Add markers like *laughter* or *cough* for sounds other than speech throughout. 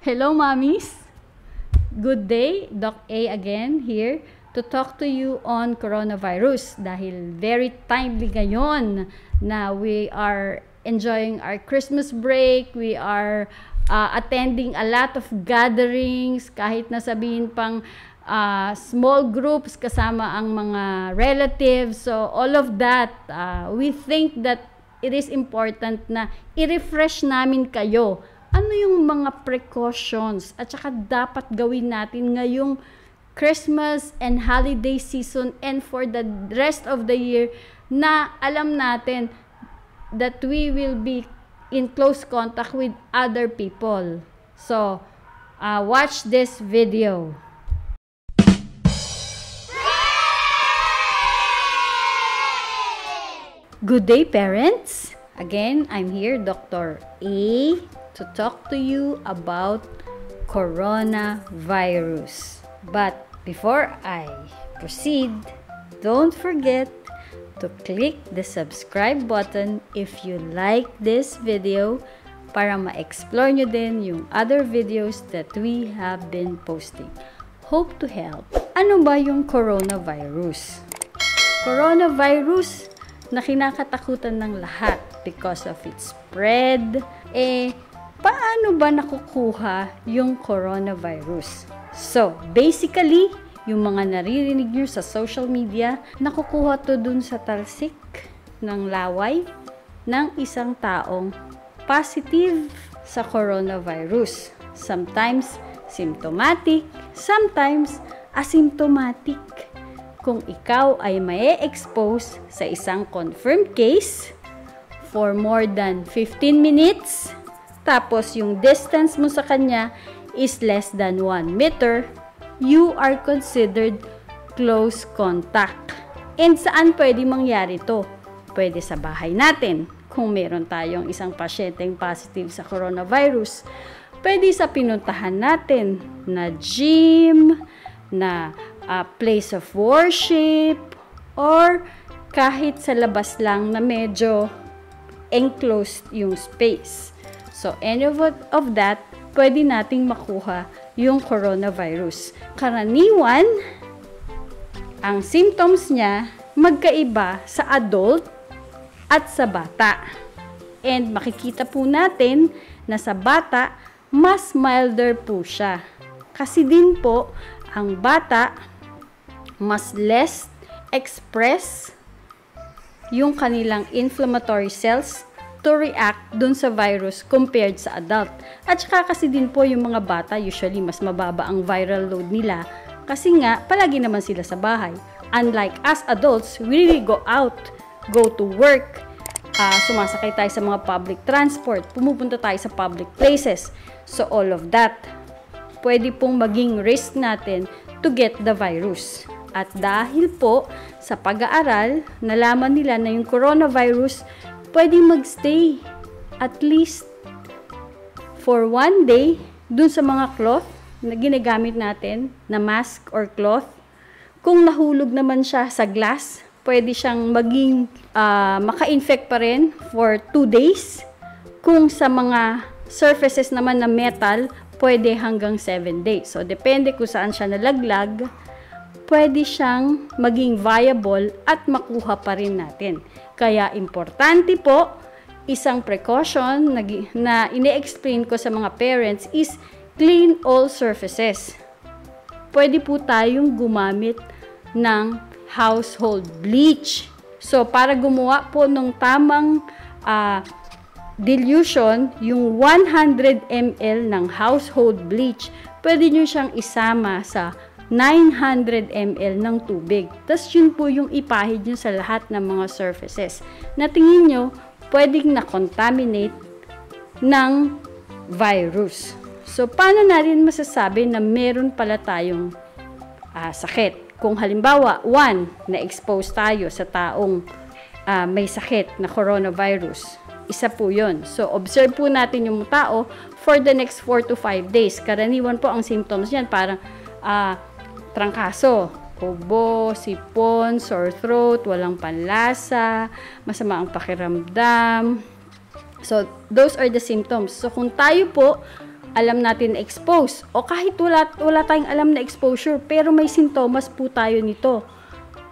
Hello, mommies. Good day. Doc A again here to talk to you on coronavirus dahil very timely ngayon na we are enjoying our Christmas break. We are uh, attending a lot of gatherings kahit na sabihin pang uh, small groups kasama ang mga relatives. So all of that, uh, we think that it is important na i-refresh namin kayo. Ano yung mga precautions at saka dapat gawin natin ngayong Christmas and holiday season and for the rest of the year na alam natin that we will be in close contact with other people. So, uh, watch this video. Good day, parents. Again, I'm here, Dr. A, to talk to you about coronavirus. But before I proceed, don't forget to click the subscribe button if you like this video para ma-explore nyo din yung other videos that we have been posting. Hope to help. Ano ba yung coronavirus? Coronavirus na kinakatakutan ng lahat because of its spread. Eh, paano ba nakukuha yung coronavirus? So, basically, yung mga naririnig nyo sa social media, nakukuha to dun sa talsik ng laway ng isang taong positive sa coronavirus. Sometimes symptomatic, sometimes asymptomatic. Kung ikaw ay may expose sa isang confirmed case for more than 15 minutes, tapos yung distance mo sa kanya is less than 1 meter, you are considered close contact. And saan pwede mangyari to? Pwede sa bahay natin, kung meron tayong isang pasyenteng positive sa coronavirus. Pwede sa pinuntahan natin na gym, na uh, place of worship, or kahit sa labas lang na medyo enclosed yung space. So, any of, of that pwede nating makuha yung coronavirus. Karaniwan, ang symptoms niya magkaiba sa adult at sa bata. And makikita po natin na sa bata, mas milder po siya. Kasi din po, ang bata, mas less express yung kanilang inflammatory cells to react dun sa virus compared sa adult. At saka kasi din po yung mga bata, usually mas mababa ang viral load nila kasi nga palagi naman sila sa bahay. Unlike us adults, we really go out, go to work, uh, sumasakay tayo sa mga public transport, pumupunta tayo sa public places. So all of that, pwede pong maging risk natin to get the virus. At dahil po sa pag-aaral, nalaman nila na yung coronavirus pwedeng magstay at least for one day dun sa mga cloth na ginagamit natin na mask or cloth. Kung nahulog naman siya sa glass, pwede siyang maging uh, maka-infect pa rin for 2 days. Kung sa mga surfaces naman na metal, pwede hanggang 7 days. So, depende kung saan siya nalaglag, pwede siyang maging viable at makuha pa rin natin. Kaya importante po, isang precaution na, na ine-explain ko sa mga parents is clean all surfaces. Pwede po tayong gumamit ng household bleach. So, para gumawa po ng tamang uh, dilution, yung 100 ml ng household bleach, pwede nyo siyang isama sa 900 ml ng tubig. Tapos yun po yung ipahid nyo sa lahat ng mga surfaces. Na tingin nyo, pwedeng na-contaminate ng virus. So, paano natin masasabi na meron pala tayong uh, sakit? Kung halimbawa, one, na-expose tayo sa taong uh, may sakit na coronavirus, isa po yon. So, observe po natin yung tao for the next 4 to 5 days. Karaniwan po ang symptoms niyan, parang uh, trangkaso, kubo, sipon, sore throat, walang panlasa, masama ang pakiramdam. So, those are the symptoms. So, kung tayo po alam natin na expose o kahit wala, wala tayong alam na exposure pero may sintomas po tayo nito.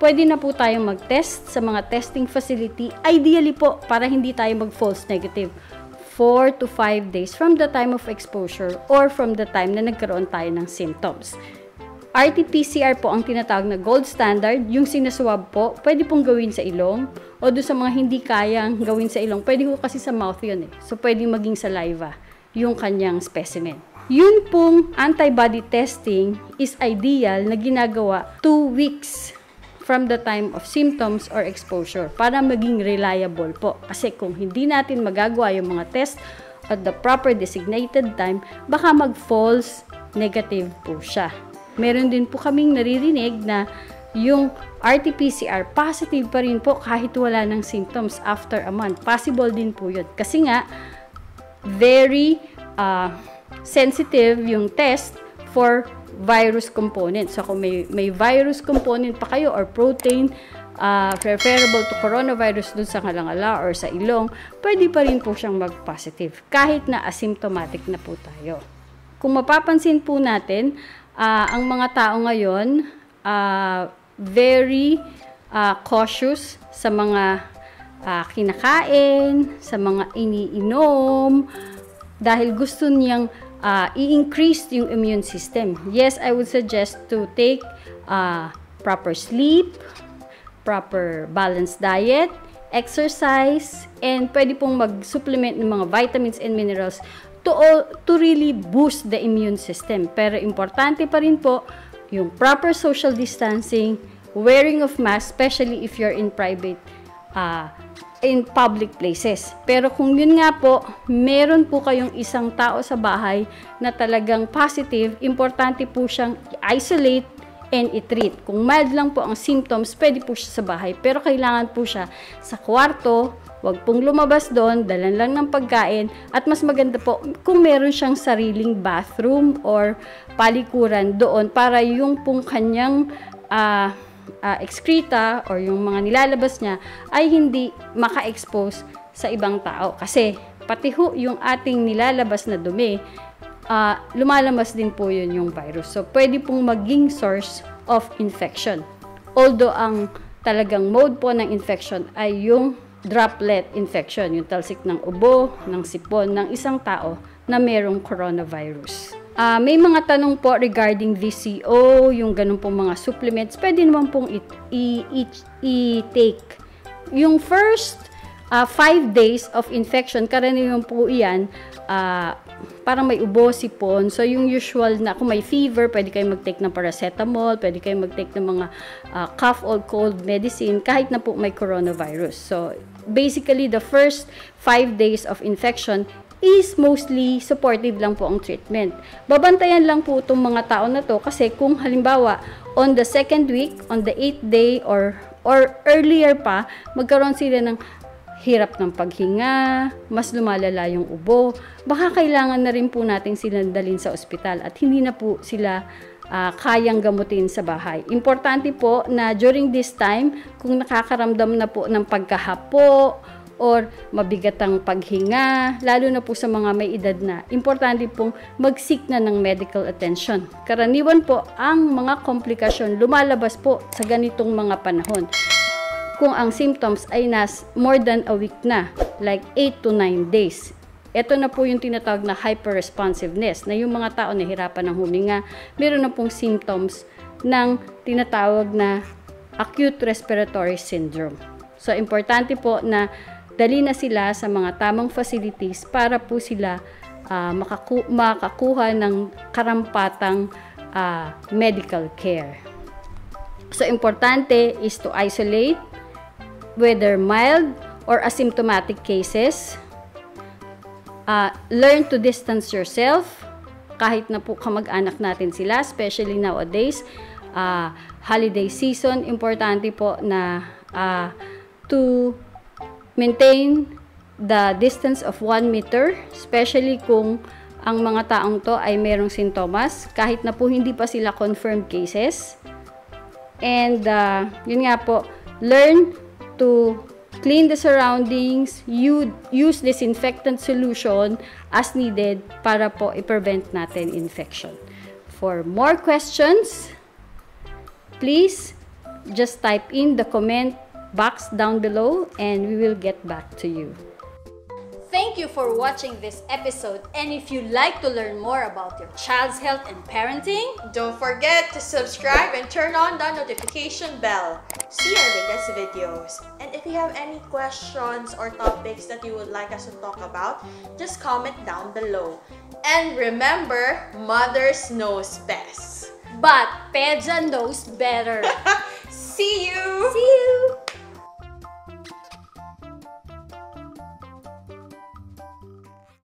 Pwede na po tayong mag-test sa mga testing facility, ideally po para hindi tayo mag-false negative. 4 to 5 days from the time of exposure or from the time na nagkaroon tayo ng symptoms. RT-PCR po ang tinatawag na gold standard. Yung sinaswab po, pwede pong gawin sa ilong o doon sa mga hindi kayang gawin sa ilong. Pwede ko kasi sa mouth yun eh. So, pwede maging saliva yung kanyang specimen. Yun pong antibody testing is ideal na ginagawa 2 weeks from the time of symptoms or exposure para maging reliable po. Kasi kung hindi natin magagawa yung mga test at the proper designated time, baka mag-false negative po siya meron din po kaming naririnig na yung RT-PCR positive pa rin po kahit wala ng symptoms after a month. Possible din po yun. Kasi nga, very uh, sensitive yung test for virus component. So kung may, may virus component pa kayo or protein uh, referable to coronavirus dun sa kalangala or sa ilong, pwede pa rin po siyang mag-positive kahit na asymptomatic na po tayo. Kung mapapansin po natin, uh, ang mga tao ngayon uh, very uh, cautious sa mga uh, kinakain, sa mga iniinom, dahil gusto niyang uh, i-increase yung immune system. Yes, I would suggest to take uh, proper sleep, proper balanced diet, exercise, and pwede pong mag-supplement ng mga vitamins and minerals to, to really boost the immune system. Pero importante pa rin po yung proper social distancing, wearing of mask, especially if you're in private, uh, in public places. Pero kung yun nga po, meron po kayong isang tao sa bahay na talagang positive, importante po siyang isolate and i-treat. Kung mild lang po ang symptoms, pwede po siya sa bahay. Pero kailangan po siya sa kwarto, Huwag pong lumabas doon, dalan lang ng pagkain. At mas maganda po kung meron siyang sariling bathroom or palikuran doon para yung pong kanyang uh, uh, excreta or yung mga nilalabas niya ay hindi maka-expose sa ibang tao. Kasi pati ho yung ating nilalabas na dumi, uh, lumalabas din po yun yung virus. So, pwede pong maging source of infection. Although ang talagang mode po ng infection ay yung droplet infection, yung talsik ng ubo, ng sipon ng isang tao na mayroong coronavirus. Uh, may mga tanong po regarding VCO, yung ganun pong mga supplements, pwede naman pong i-take. Yung first 5 uh, ah, days of infection, karaniwan po iyan, uh, parang may ubo, sipon. So, yung usual na, kung may fever, pwede kayo mag-take ng paracetamol, pwede kayo mag-take ng mga uh, cough or cold medicine, kahit na po may coronavirus. So, basically, the first 5 days of infection is mostly supportive lang po ang treatment. Babantayan lang po itong mga tao na to kasi kung halimbawa on the second week, on the 8th day or or earlier pa, magkaroon sila ng hirap ng paghinga, mas lumalala yung ubo, baka kailangan na rin po natin silang dalhin sa ospital at hindi na po sila uh, kayang gamutin sa bahay. Importante po na during this time, kung nakakaramdam na po ng pagkahapo or mabigat ang paghinga, lalo na po sa mga may edad na, importante pong mag-seek na ng medical attention. Karaniwan po ang mga komplikasyon lumalabas po sa ganitong mga panahon kung ang symptoms ay nas more than a week na, like 8 to 9 days. Ito na po yung tinatawag na hyperresponsiveness, na yung mga tao na hirapan ng huminga, meron na pong symptoms ng tinatawag na acute respiratory syndrome. So, importante po na dali na sila sa mga tamang facilities para po sila uh, makaku- makakuha ng karampatang uh, medical care. So, importante is to isolate whether mild or asymptomatic cases. Uh, learn to distance yourself kahit na po kamag-anak natin sila, especially nowadays. Uh, holiday season, importante po na uh, to maintain the distance of 1 meter, especially kung ang mga taong to ay merong sintomas, kahit na po hindi pa sila confirmed cases. And uh, yun nga po, learn to clean the surroundings, use disinfectant solution as needed para po i-prevent natin infection. For more questions, please just type in the comment box down below and we will get back to you. Thank you for watching this episode and if you'd like to learn more about your child's health and parenting, Don't forget to subscribe and turn on the notification bell. See our latest videos. And if you have any questions or topics that you would like us to talk about, just comment down below. And remember, mothers knows best. but Pedja knows better. *laughs* See you! See you!